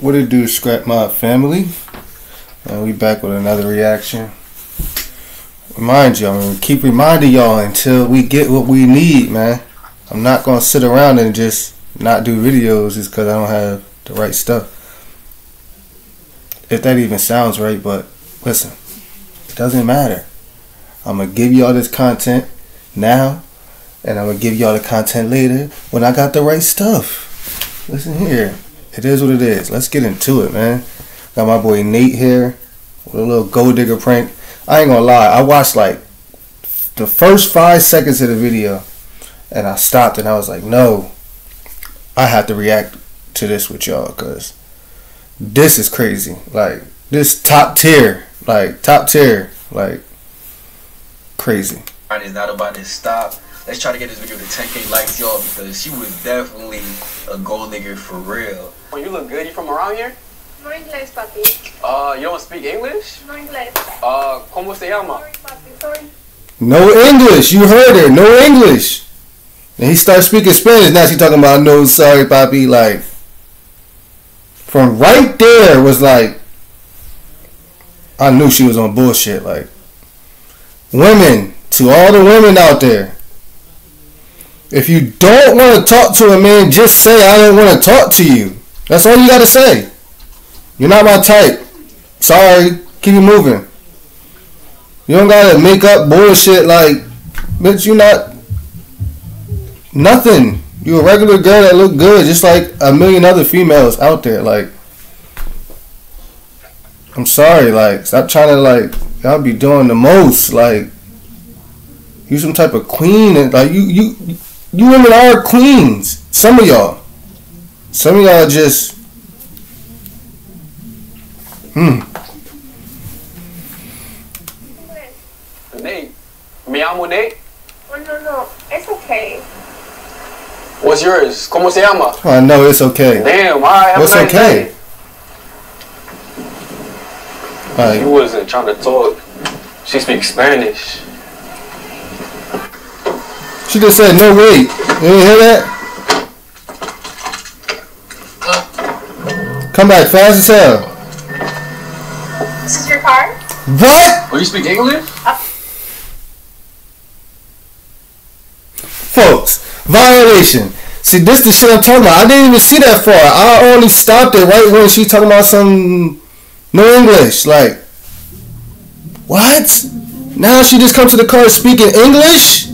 What it do, Scrap Mob family? And we back with another reaction. Remind y'all, I mean, keep reminding y'all until we get what we need, man. I'm not gonna sit around and just not do videos just because I don't have the right stuff. If that even sounds right, but listen, it doesn't matter. I'm gonna give y'all this content now, and I'm gonna give y'all the content later when I got the right stuff. Listen here, it is what it is. Let's get into it, man. Got my boy Nate here with a little gold digger prank. I ain't gonna lie, I watched like the first five seconds of the video, and I stopped and I was like, no, I have to react to this with y'all because this is crazy. Like this top tier, like top tier, like crazy. is not about to stop. Let's try to get this video to 10k likes, y'all, because she was definitely a gold digger for real. Oh, you look good. You from around here? No inglés, papi. Uh, you don't speak English? No inglés. Uh, ¿cómo se llama? Sorry, papi, sorry. No English. You heard her. No English. And he starts speaking Spanish. Now she talking about no sorry, papi. Like from right there was like I knew she was on bullshit. Like women to all the women out there. If you don't want to talk to a man, just say I don't want to talk to you. That's all you gotta say. You're not my type. Sorry. Keep it moving. You don't gotta make up bullshit like, bitch, You're not nothing. You a regular girl that look good, just like a million other females out there. Like, I'm sorry. Like, stop trying to like y'all be doing the most. Like, you some type of queen, and like you you you women are queens. Some of y'all. Some of y'all just. Hmm. Nate. Me llamo Nate. Oh, no, no. It's okay. What's yours? ¿Cómo se llama? I know it's okay. Damn, alright. have What's nice okay? day. He wasn't trying to talk. She speaks Spanish. she just said no wait. You didn't hear that? Come back fast as hell. This is your car? What? Oh, you speak English? Folks, violation. See, this the shit I'm talking about. I didn't even see that far. I only stopped it right when she talking about some no English. Like, what? Now she just comes to the car speaking English?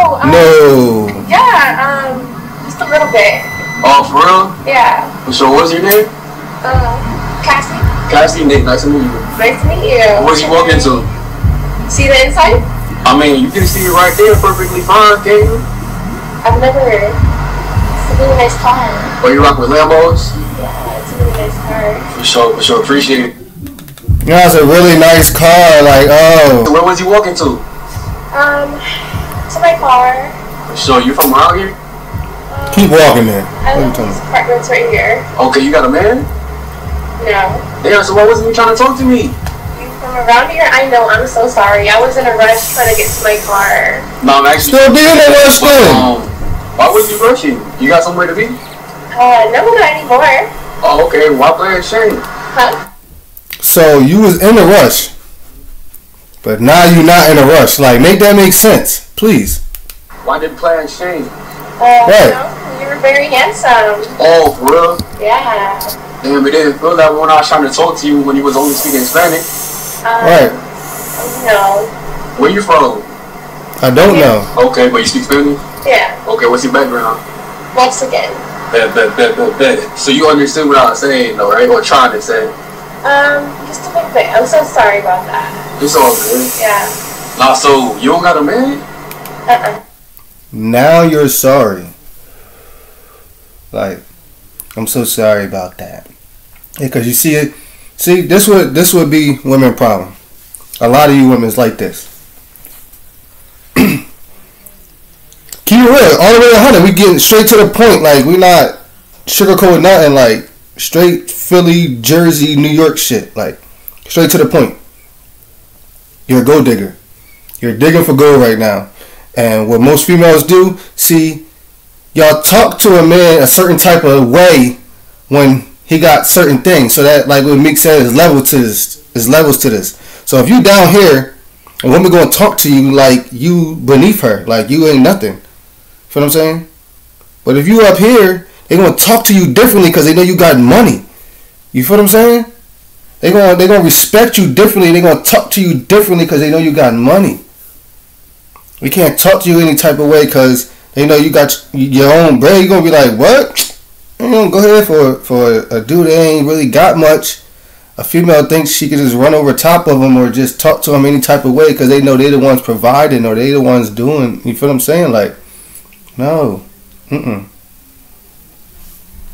Oh, um, No. Yeah, um, just a little bit. Oh, for real? Yeah. So what's your name? Um, Cassie, Cassie Nate. Nice to meet you. nice to meet you. What's you walking to? See the inside? I mean, you can see it right there perfectly fine, can't you? I've never. It's a really nice car. Oh, you rock with Lambos? Yeah, it's a really nice car. For sure, for sure. Appreciate it. You know, it's a really nice car. Like, oh. Where was you walking to? Um, to my car. So sure. You from around here? Um, Keep walking there. I What are you live in these apartments right here. Okay, you got a man? No. Damn, so why wasn't you trying to talk to me? You from around here? I know. I'm so sorry. I was in a rush trying to get to my car. No, I'm actually. Still being in a rush But, um, why was you rushing? You got somewhere to be? Uh, no, not anymore. Oh, okay. Why play a shame? Huh? So you was in a rush, but now you're not in a rush. Like, make that make sense, please. Why did play a shame? Uh, Right. no, you were very handsome. Oh, for real? Yeah. Damn, it didn't feel that when I was trying to talk to you when you was only speaking Spanish. Um, Right. No. Where you from? I don't know. Okay, but you speak Spanish? Yeah. Okay, what's your background? Mexican. Bet, bet, bet, bet, bet. So you understood what I was saying, though, right? Or trying to say. Um, just a little bit. I'm so sorry about that. It's all good. Yeah. Nah, so you don't got a man? Uh-uh. Now you're sorry. Like, I'm so sorry about that. Because you see it. See, this would this would be women problem. A lot of you women's like this. Keep it real, all the way to 100. We getting straight to the point. Like we not sugarcoating nothing. Like straight Philly, Jersey, New York shit. Like straight to the point. You're a gold digger. You're digging for gold right now. And what most females do, see, y'all talk to a man a certain type of way when he got certain things. So that like what Meek said is level to this is levels to this. So if you down here a woman gonna talk to you like you beneath her, like you ain't nothing. You feel what I'm saying? But if you up here, they gonna talk to you differently because they know you got money. You feel what I'm saying? They gonna they gonna respect you differently. They gonna talk to you differently because they know you got money. We can't talk to you any type of way because they know you got your own bread. you're gonna be like, what? You know, go ahead for for a dude that ain't really got much. A female thinks she could just run over top of him or just talk to him any type of way because they know they're the ones providing or they're the ones doing. You feel what I'm saying? Like, no, mm-mm.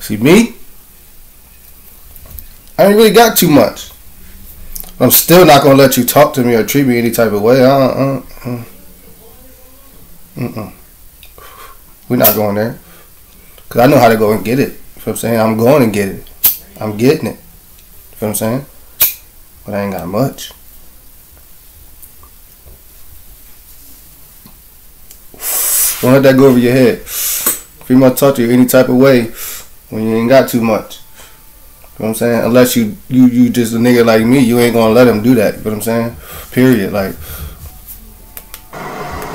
See me? I ain't really got too much. I'm still not gonna let you talk to me or treat me any type of way. Uh, uh, uh. Mm-mm. We're not going there. Cause I know how to go and get it. You know I'm saying? I'm going and get it. I'm getting it. You know what I'm saying? But I ain't got much. Don't let that go over your head. Female talk to you any type of way when you ain't got too much. You know what I'm saying? Unless you you you just a nigga like me, you ain't gonna let them do that. You know what I'm saying? Period. Like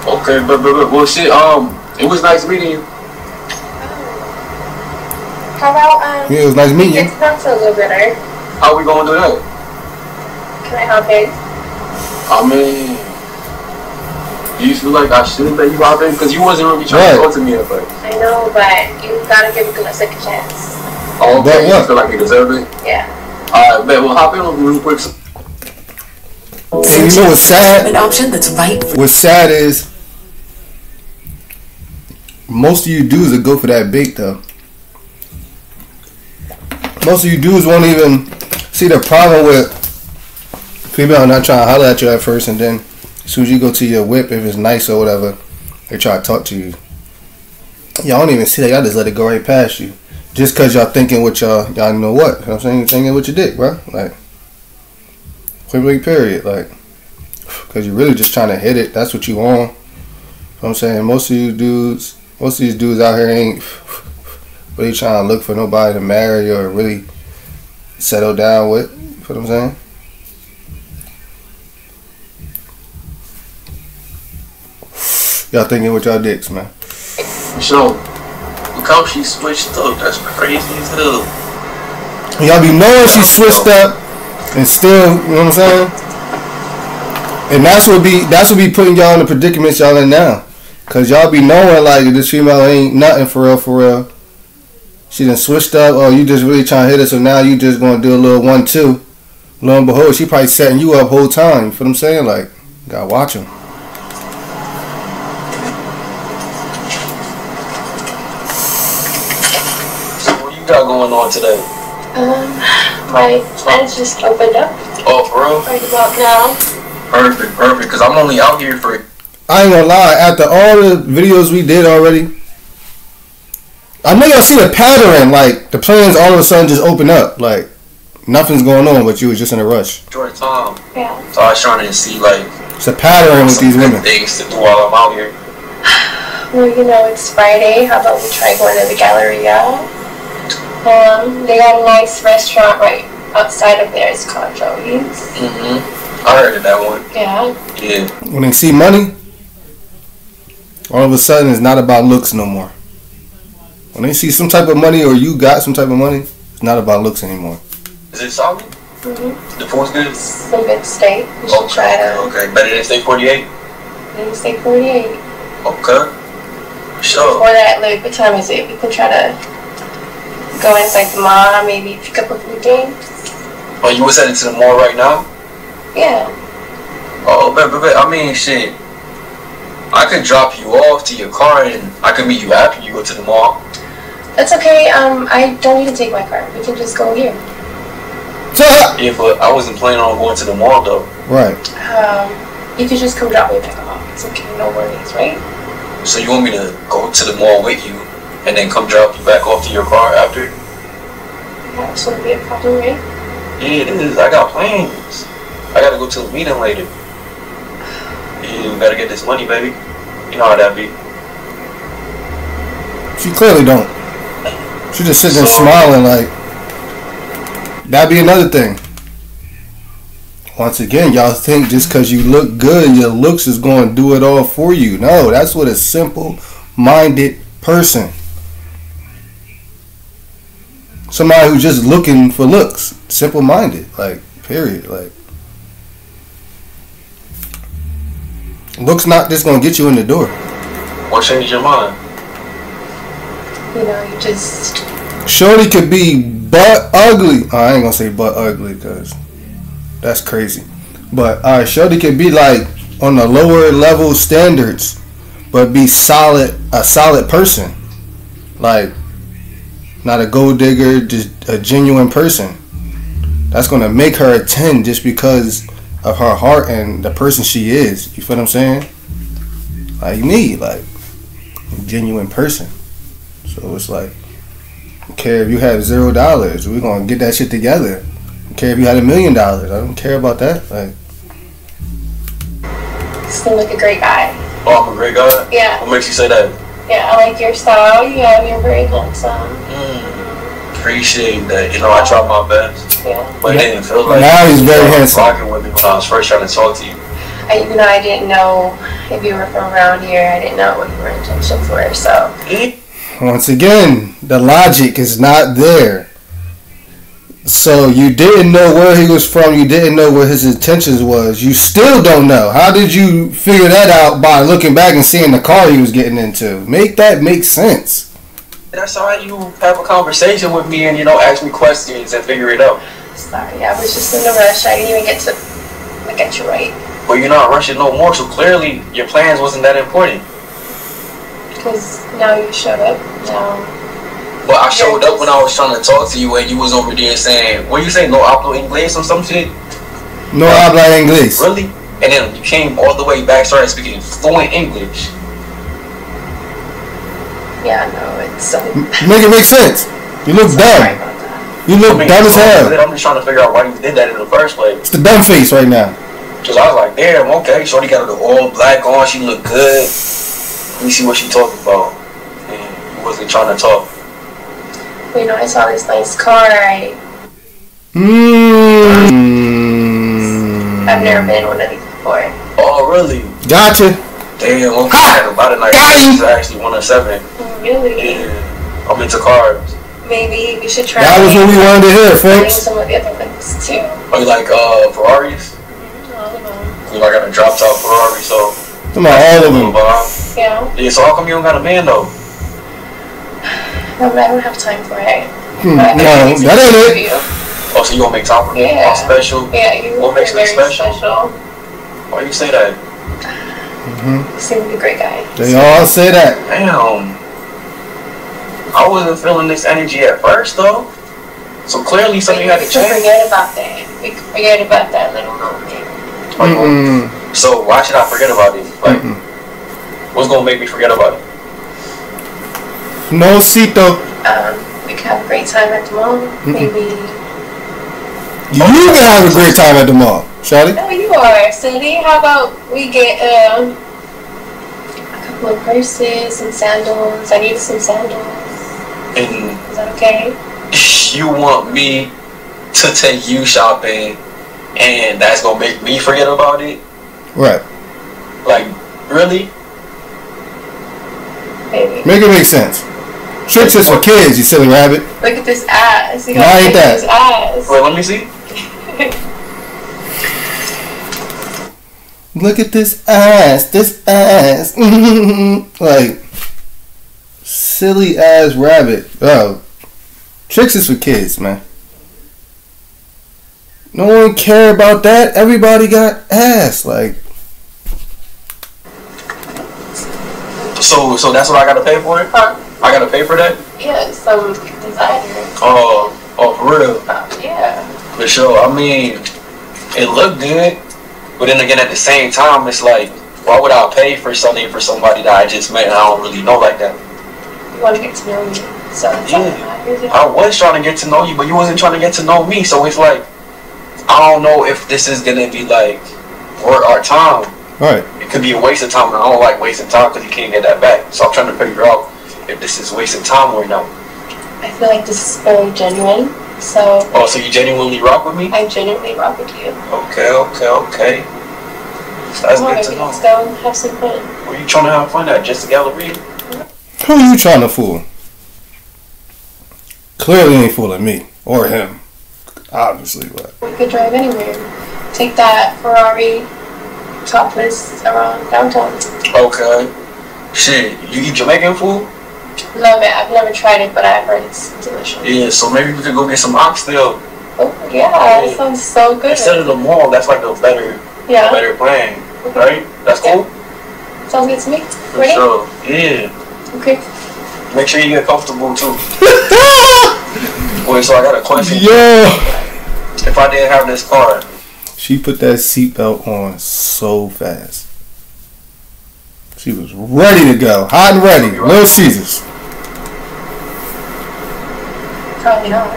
Okay, but, but, but well, shit. Um, it was nice meeting you. How about um? yeah, it was nice meeting Get you. to know you a little better. How we gonna do that? Can I hop in? I mean, do you feel like I should let you hop in? Because you wasn't really trying to talk to me at first. I know, but you gotta give a good a second chance. Oh, But okay. You what? feel like you deserve it? Yeah. Alright, bet. Well, hop in real quick. And you know what's sad? An option that's right What's sad is most of you dudes that go for that bait though. Most of you dudes won't even see the problem with female not trying to holler at you at first, and then as soon as you go to your whip, if it's nice or whatever, they try to talk to you. Y'all don't even see that. Y'all just let it go right past you. Just cause y'all thinking what y'all y'all know what. You know what I'm saying? You're thinking with your dick, bro. Like point blank period. Like Cause you're really just trying to hit it. That's what you want. You know what I'm saying most of you dudes, most of these dudes out here ain't really trying to look for nobody to marry or really settle down with. You know what I'm saying? Y'all thinking with y'all dicks, man. So, look how she switched up. That's crazy as hell. Y'all be knowing she switched up and still, you know what I'm saying? And that's what be that's what be putting y'all in the predicaments y'all in now. Cause y'all be knowing like this female ain't nothing for real for real. She done switched up, oh you just really trying to hit her, so now you just gonna do a little one two. Lo and behold, she probably setting you up whole time. You feel what I'm saying? Like, gotta watch them. So, what you got going on today? Um, my plans just opened up Oh, for real? right about now. Perfect, perfect. Because I'm only out here for I ain't gonna lie, after all the videos we did already, I know y'all see the pattern, like the plans all of a sudden just open up. Like nothing's going on, but you was just in a rush. short time. Yeah. So I was trying to see, like, It's a pattern with these women. things to do while I'm out here. Well, you know, it's Friday. How about we try going to the Galleria? Um, they got a nice restaurant right outside of there. It's called Joey's. Mm-hmm. I heard of that one. Yeah. Yeah. When they see money, all of a sudden it's not about looks no more. When they see some type of money or you got some type of money, it's not about looks anymore. Is it solid? Mm-hmm. The food's good? Some good steak. You should try Okay, to okay. Better than steak 48? maybe steak 48. Okay. Sure. Before that, like, what time is it? We can try to go inside the mall, maybe pick up a few things. Oh, you was heading to the mall right now? Yeah. Oh, but, but, but I mean, shit. I could drop you off to your car and I could meet you after you go to the mall. That's okay. Um, I don't need to take my car. We can just go here. So, Yeah, but I wasn't planning on going to the mall though. right. Um, you can just come drop me back off. It's okay. No worries, right? So you want me to go to the mall with you and then come drop you back off to your car after? That shouldn't be a problem, right? Yeah, it is. I got plans. I gotta go to a meeting later. We gotta get this money, baby. You know how that be. She clearly don't. She just sitting there So- smiling like, That'd be another thing. Once again, y'all think just because you look good, your looks is going to do it all for you. No, that's what a simple minded person. Somebody who's just looking for looks. Simple minded. Like, period. Like, looks not just going to get you in the door. What changed your mind? You know, you just Shorty could be butt ugly. Oh, I ain't gonna say butt ugly because that's crazy. But alright, Shorty could be like on the lower level standards, but be solid, a solid person. Like not a gold digger, just a genuine person. That's gonna make her a ten just because of her heart and the person she is. You feel what I'm saying? Like me, like a genuine person. So it's like don't care if you have zero dollars. We're gonna get that shit together. Don't care if you had a million dollars. I don't care about that. Like seem like a great guy. Oh, I'm a great guy. Yeah, What makes you say that? yeah, I like your style. Yeah, you're very handsome. Mm, appreciate that. You know, I tried my best, Yeah, but it didn't feel like Now he's very you were handsome. Rocking with me when I was first trying to talk to you. I, even though I didn't know if you were from around here, I didn't know what your intentions were. So once again, the logic is not there. So you didn't know where he was from. You didn't know what his intentions was. You still don't know. How did you figure that out by looking back and seeing the car he was getting into? Make that make sense. That's how you have a conversation with me and you know ask me questions and figure it out. sorry, I was just in a rush. I didn't even get to look at you right But you're not rushing no more, so clearly your plans wasn't that important. because now you showed up. Now But I showed up when I was trying to talk to you and you was over there saying, what you say, no hablo inglés or some shit? No habla inglés. Really? And then you came all the way back, started speaking fluent English. yeah, I it's so. Make it make sense. You look dumb. about. You look I mean, dumb as hell. I'm just trying to figure out why you did that in the first place. It's the dumb face right now. Cause I was like, damn, okay, Shorty got her all black on, she look good. Let me see what she talking about. And you wasn't trying to talk. You know, I saw this nice car. I Mm. I've never been in one of these before. Oh, really? Gotcha. Damn, okay, Ha! about a night. Got him! This is actually one of seven. Really? Yeah, I'm into cars. Maybe we should try. That was what we wanted to hear, Finding folks. some of the other ones too. Are you like uh Ferraris? I don't know. You know, I got a drop top Ferrari, so. Come on, all of them. Yeah, yeah, so how come you don't got a man though? no, but I don't have time for it. Hmm, I- I No, that do ain't it. you. Oh, so you gonna make time for me? Yeah. All special? Yeah, you What are makes me very special? special. Why you say that? You seem like a great guy. They all say that. Damn. I wasn't feeling this energy at first though. So clearly something had to we change. forget about that. We forget about that little moment. Mm-mm. So why should I forget about it? Like, Mm-mm. what's gonna make me forget about it? No cito. Um, we can have a great time at the mall. Maybe. You can have a great time at the mall, Shawty. No, you are, Cindy. How about we get um, a couple of purses and sandals? I need some sandals. And Is that okay? you want me to take you shopping, and that's gonna make me forget about it? Right. Like, really? Maybe. Make it make sense. Tricks is for kids, you silly rabbit. Look at this ass. You Why gotta ain't look that? at this ass. Wait, let me see. Look at this ass, this ass. like, silly ass rabbit. Oh, tricks is for kids, man. No one care about that. Everybody got ass. Like, So, so that's what I gotta pay for it? Huh? I gotta pay for that? Yeah, some designer. Oh, oh, for real? Uh, yeah. For sure. I mean, it looked good, but then again, at the same time, it's like, why would I pay for something for somebody that I just met and I don't really know like that? You want to get to know me. So that's all that matters. I was trying to get to know you, but you wasn't trying to get to know me. So it's like, I don't know if this is gonna be like worth our time. right. It could be a waste of time, and I don't like wasting time because you can't get that back. So I'm trying to figure out if this is wasting time or not. I feel like this is very genuine. So Oh, so you genuinely rock with me? I genuinely rock with you. Okay, okay, okay. That's Come on, good to know. let's go and have some fun. Where you trying to have fun at? Just the Galleria? Who are you trying to fool? Clearly ain't fooling me or him. Obviously, but We could drive anywhere. Take that Ferrari topless around downtown. Okay. Shit, you eat Jamaican food? Love it. I've never tried it, but I've heard it's delicious. Yeah, so maybe we could go get some oxtail. Oh, yeah, that sounds so good. Instead of the mall, that's like a better Yeah, better plan. Right? That's cool? sounds good to me. For Ready? sure. Yeah. Okay. Make sure you get comfortable too. Wait, so I got a question. Yeah. If I didn't have this car, she put that seatbelt on so fast. She was ready to go, hot and ready. Little Caesars. Probably not.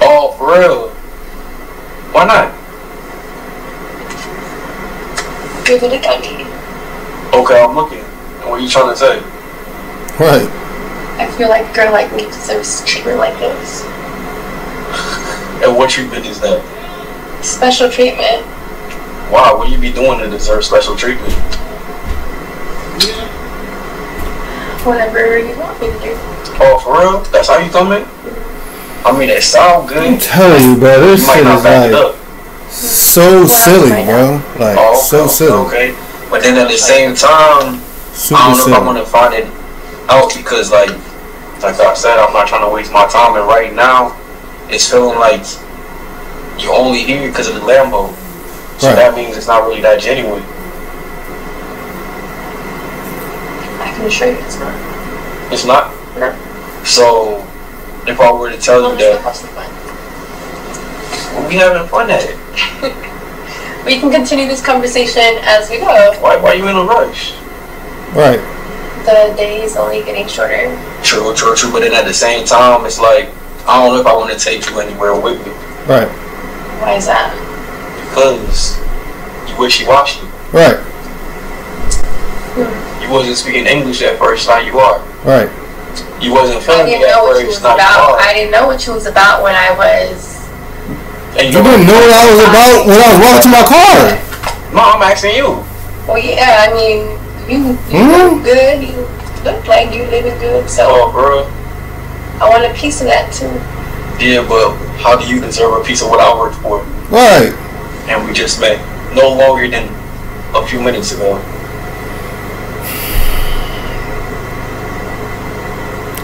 oh, for real? Why not? You're gonna me. Okay, I'm looking. And what you trying to say? Right. I feel like a girl like me deserves treatment like this. And what treatment is that? Special treatment. Wow, what you be doing to deserve special treatment? Whatever you want me to do. Oh, for real? That's how you coming? Mm-hmm. I mean, it sound good. I'm telling you, bro. This You shit is like up. so silly, bro. Like Oh, okay, so okay, silly. okay. But then at the same time, Super I don't know if I silly. want to find it out because, like, like I said, I'm not trying to waste my time. And right now, it's feeling like you only here because of the Lambo. So Right. that means it's not really that genuine. I can assure it's not. It's not. No. So if I were to tell you that have some fun. well, we having fun at it, We can continue this conversation as we go. why why are you in a rush? Right. The day is only getting shorter. True, true, true. But then at the same time, it's like I don't know if I want to take you anywhere with me Right. Why is that? because you wishy washy. Right. You wasn't speaking English at first, now you are. Right. You wasn't I feeling me didn't at know what she was first, now you about. are. I didn't know what she was about when I was. And You didn't know what I was about when I was walking to my car. No, I'm asking you. Well, yeah, I mean, you you Hmm? look good. You look like you living good. So Oh, bro. I want a piece of that too. Yeah, but how do you deserve a piece of what I worked for? Right. And we just met no longer than a few minutes ago.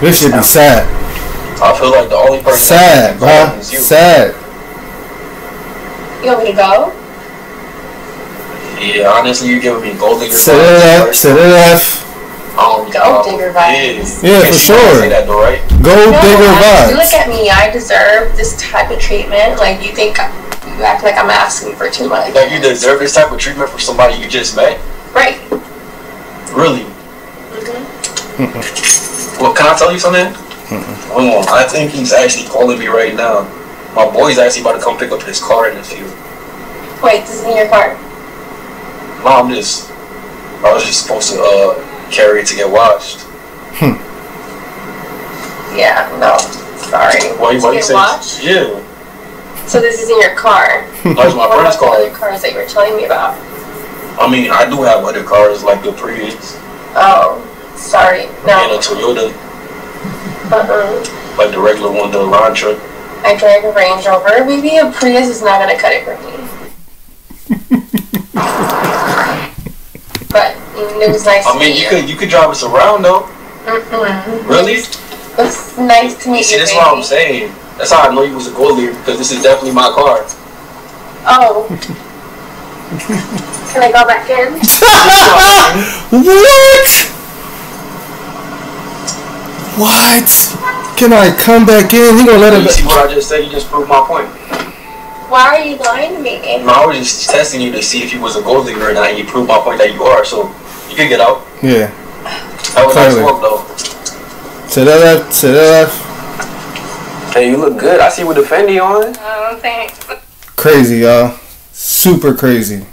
This should be sad. I feel like the only person Sad, bro. is you. Sad. You want me to go? Yeah, honestly, you're giving me gold digger Sit it up. vibes. Sit it up. I don't Gold know. digger vibes. Yeah, Can't for sure. Say that though, right? Gold No, digger I- you look at me. I deserve this type of treatment. Like you think you act like I'm asking for too much. Like you deserve this type of treatment for somebody you just met. Right. Really? Mm-hmm. Well, can I tell you something? Hold on. I think he's actually calling me right now. My boy's actually about to come pick up his car in a few. Wait, this is in your car. Mom, this. I was just supposed to uh, carry it to get washed. Hmm. Yeah. No. Sorry. Why, why you Get say? washed? Yeah. So this is in your car. That's my What friend's about the other cars that you were telling me about? I mean, I do have other cars like the Prius Oh, sorry. no. and a No. Toyota, Uh-uh. like the regular one, the Elantra. I drive a Range Rover. Maybe a Prius is not gonna cut it for me. but it was nice I to mean, meet you could you could drive us around though. Mm-mm. Really? It was nice to You see, you, that's what I'm saying. That's how I know you was a gold leader because this is definitely my car. Oh. Can I go back in? What? What? Can I come back in? He gonna let You him. see what I just said? You just proved my point. Why are you lying to me? No, I was just testing you to see if you was a gold digger or not, and you proved my point that you are. So you can get out. Yeah. That was nice Clearly. work, though. To the left. To the left. Hey, you look good. I see with the Fendi on. Oh, thanks. Crazy, y'all. Super crazy.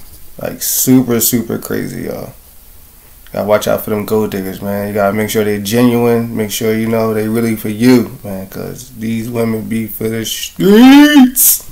Like super, super crazy, y'all. Gotta watch out for them gold diggers, man. You gotta make sure they're genuine. Make sure you know they really for you, man. Cause these women be for the streets.